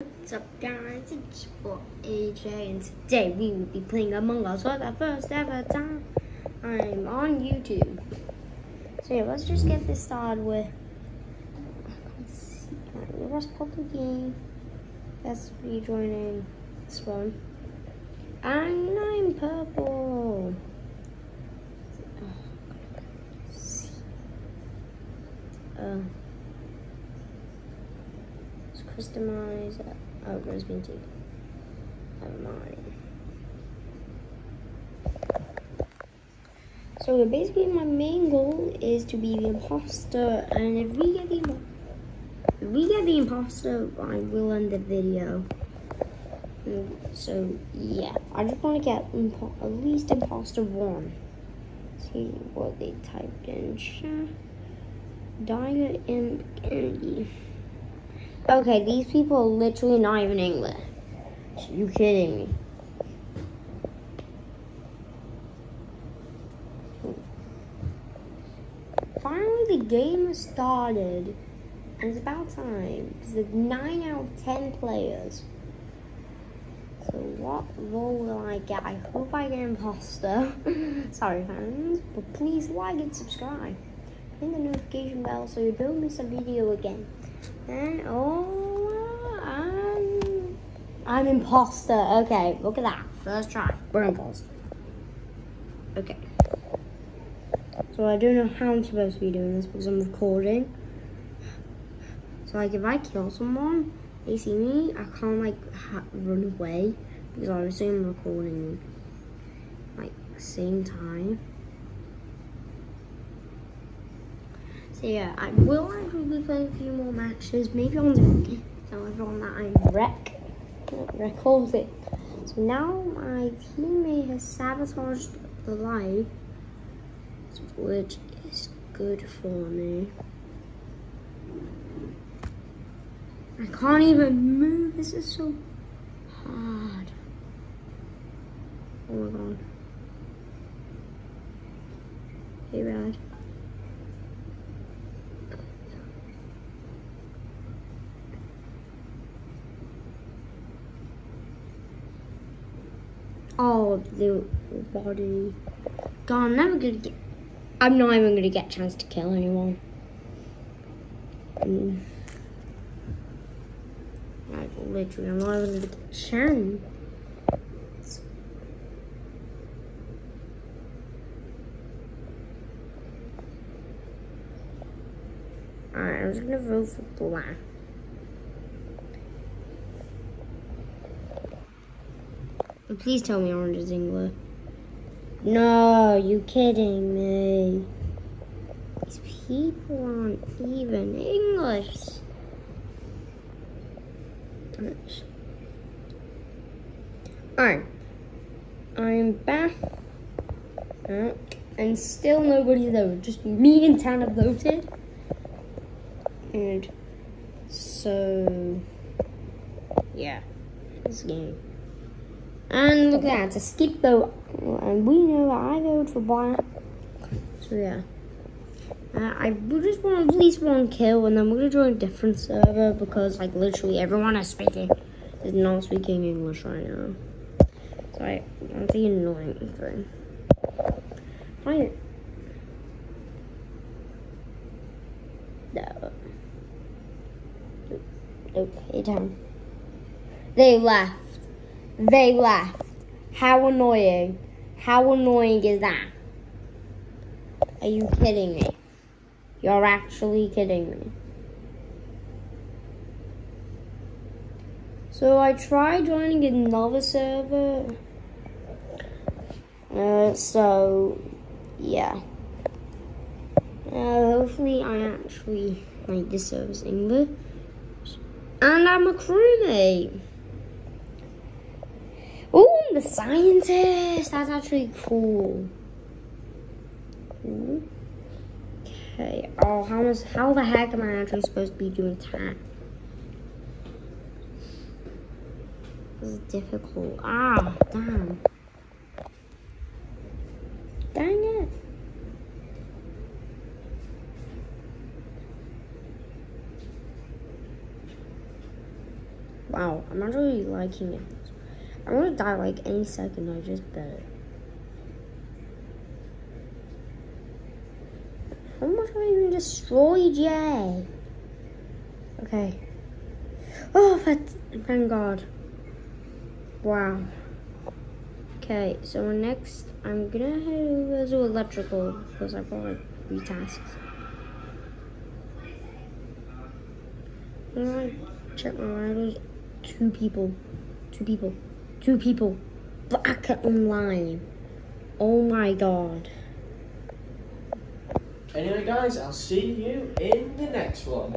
What's up guys, it's your AJ and today we will be playing Among Us for the first ever time. I'm on YouTube. So yeah, let's just get this started with the rest public game. That's rejoining this one. And I'm purple. Uh, let's customize. Oh, Rose Bean Tea. Never mind. So basically, my main goal is to be the imposter, and if we get the if we get the imposter, I will end the video. So yeah, I just want to get at least imposter one. Let's See what they typed in Kennedy. Okay, these people are literally not even English. Are you kidding me? Finally, the game started, and it's about time it's nine out of ten players. So, what role will I get? I hope I get imposter. Sorry, fans, but please like and subscribe. Hit the notification bell so you don't miss a video again. And oh, I'm I'm imposter. Okay, look at that. First try, we're imposter. Okay. So I don't know how I'm supposed to be doing this because I'm recording. So like if I kill someone, they see me, I can't like run away because obviously I'm recording like same time. So yeah, I will actually be playing a few more matches. Maybe on the tell everyone that I'm wreck recording. So now my teammate has sabotaged the live, which is good for me. I can't even move. This is so hard. Oh my god. Hey, Rad. Oh, the body. God, I'm never gonna get. I'm not even gonna get a chance to kill anyone. Mm. Like, literally, I'm not even gonna get a chance. I'm just gonna vote for black. Please tell me orange is English. No, you kidding me. These people aren't even English. Alright. I'm back. And still nobody voted. Just me and Tana voted. And so, yeah, this game. And look at that, it's a skip vote. And we know that I voted for black. So yeah. Uh, I just want at least one kill and then we're gonna join a different server because like literally everyone is speaking is not speaking English right now. So I that's the annoying thing. Right. No. Okay, down. They left. They left. How annoying. How annoying is that? Are you kidding me? You're actually kidding me. So I tried joining another server. Uh, so, yeah. Uh, hopefully I actually like this server's English. And I'm a crewmate. Oh, the scientist. That's actually cool. Ooh. Okay. Oh, how is how the heck am I actually supposed to be doing that? This is difficult. Ah, damn. Dang it. Wow, I'm not really liking it. I'm gonna die like any second, I just bet it. How much have I even destroyed yet? Okay. Oh, thank God. Wow. Okay, so next, I'm gonna to electrical because I brought like three tasks. I'm gonna check my vitals. Two people. Two people. Two people. Back online. Oh my god. Anyway, guys, I'll see you in the next one.